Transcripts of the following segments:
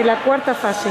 de la cuarta fase.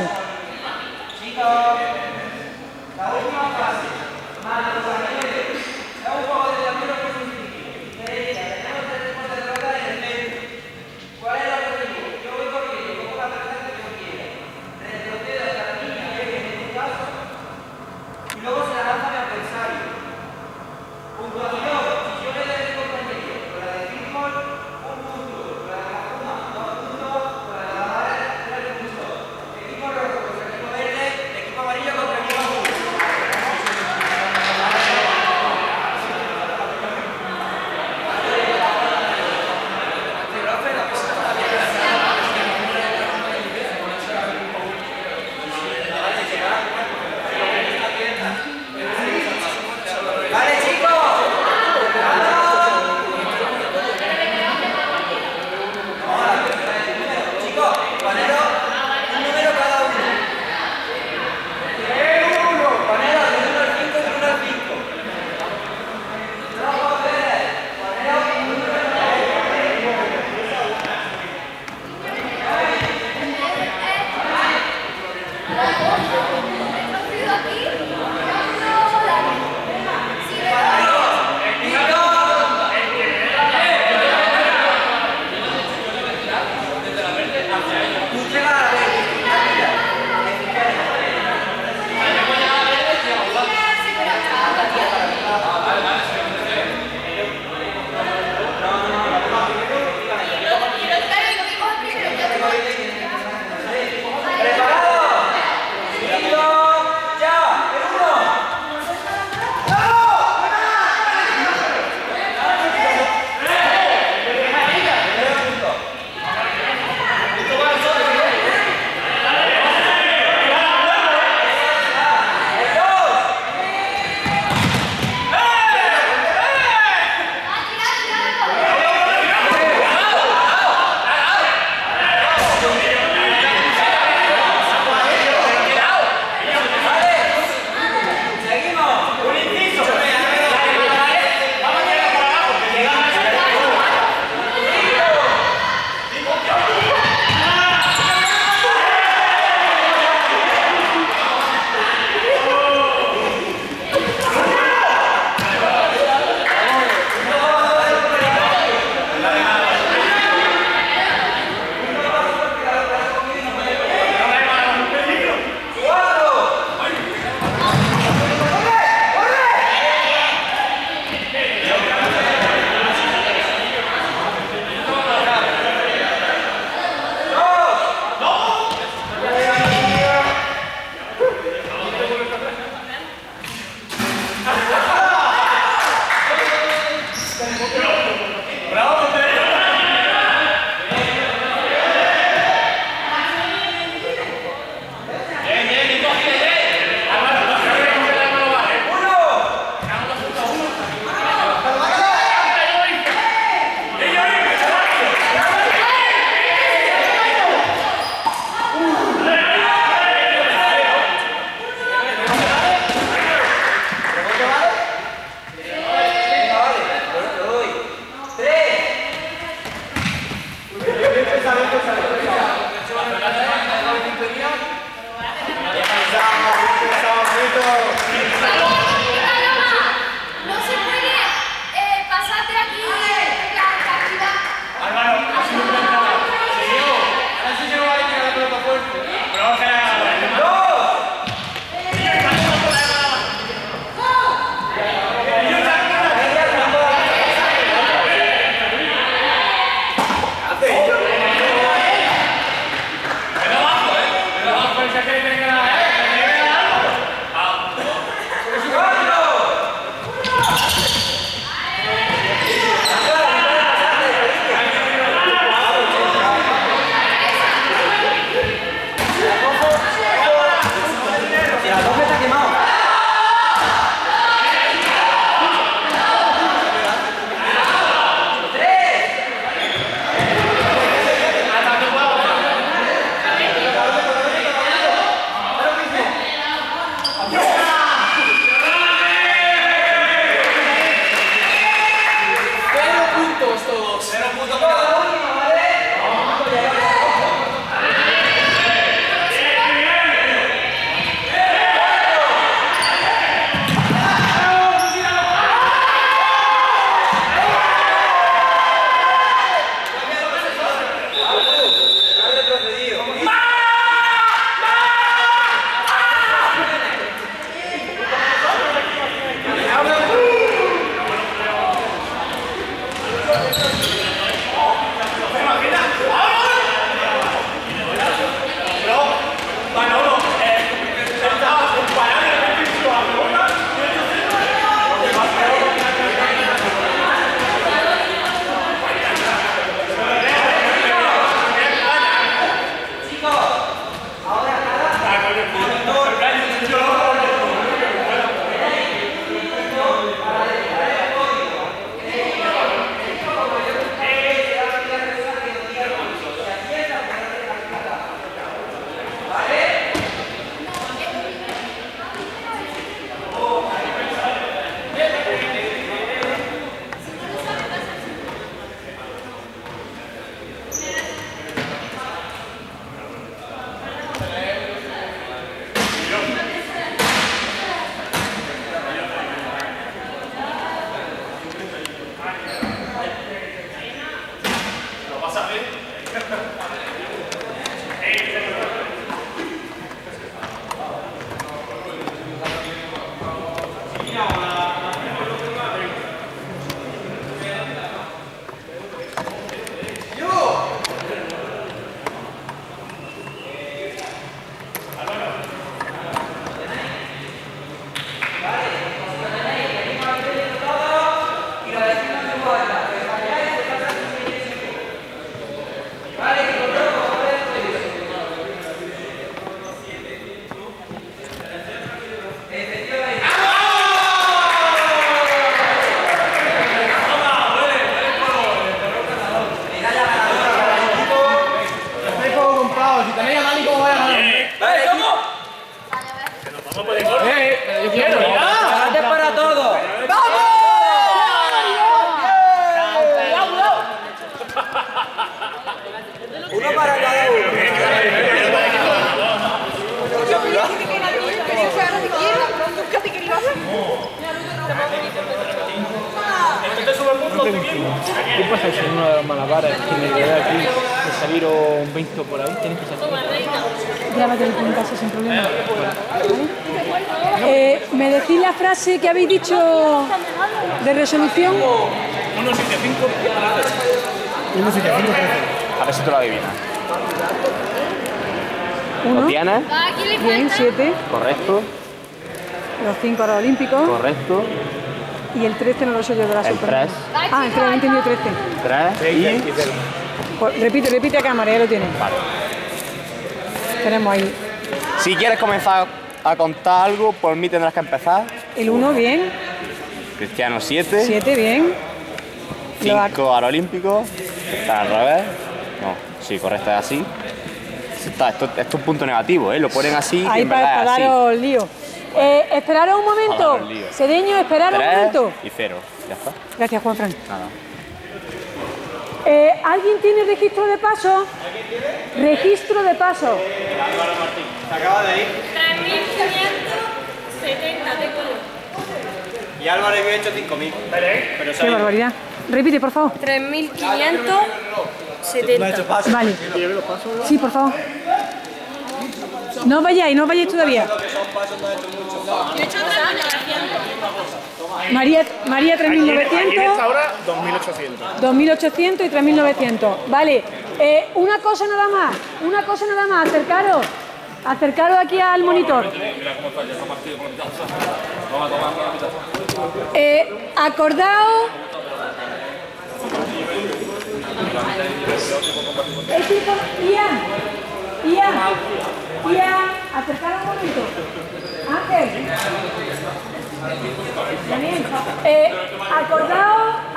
Boxero.com ¿Qué pasa si uno de los malabares tiene que ver aquí salir un 20 por ahí? Tienes que salir. Grábate el puntazo sin problema. Eh, ¿Me decís la frase que habéis dicho de resolución? 175 A ver si tú lo adivinas. Uno. ¿Lo tienes? Bien, siete. Correcto, Los cinco olímpicos. correcto. Y el 13 no lo sé yo de la El super. tres. Ah, el 3, he entendido 13. Tres y... Pues, repite, repite a cámara, ya lo tienes. Vale. Tenemos ahí Si quieres comenzar a contar algo, por mí tendrás que empezar. el 1, bien. Cristiano 7, 7, bien. Lo 5 al olímpico. Está al revés. No, sí, correcto, es así. Está, esto, esto es un punto negativo, ¿eh? Lo ponen así y Ahí en para, así. daros lío. Eh, esperaros un momento. Sedeño, esperaros un momento. y cero. Ya está. Gracias, Juanfran. Nada. Eh, ¿Alguien tiene registro de paso? Registro de paso. 3.570 tengo yo. Y Álvaro había hecho 5.000. Pero Qué barbaridad. Repite, por favor. 3.570. paso. Vale. Sí, por favor. No vayáis, no vayáis todavía. Yo he hecho 3.900. María, María Aquí en, aquí en 3900, esta hora, 2800. 2800 y 3900. Vale, eh, una cosa nada más, una cosa nada más, acercaros, acercaros aquí al monitor. Eh, acordaos. Ian, Ian, Ian, acercaros un momento. Ángel. Eh,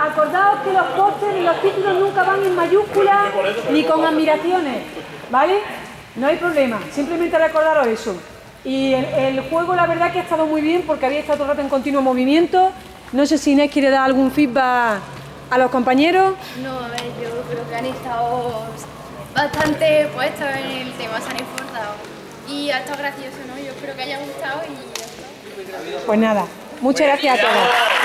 acordaos, que los pósters y los títulos nunca van en mayúsculas ni con admiraciones, ¿vale? No hay problema, simplemente recordaros eso. Y el, el juego la verdad que ha estado muy bien porque había estado todo el rato en continuo movimiento. No sé si Inés quiere dar algún feedback a los compañeros. No, a ver, yo creo que han estado bastante puestos en el tema, se han esforzado. Y ha estado gracioso, ¿no? Yo espero que haya gustado y ya. Pues nada, muchas gracias a todos.